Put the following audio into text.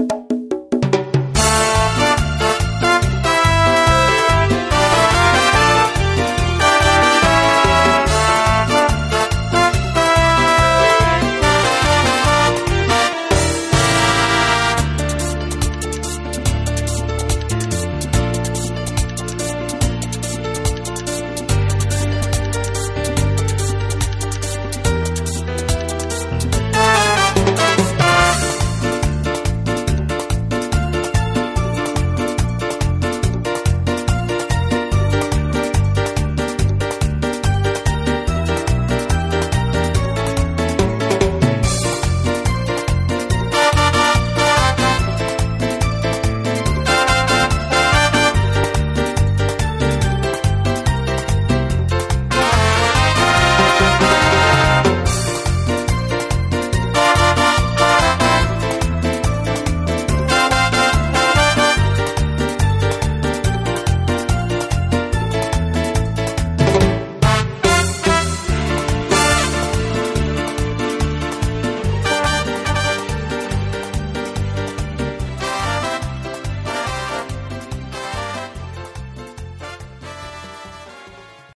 you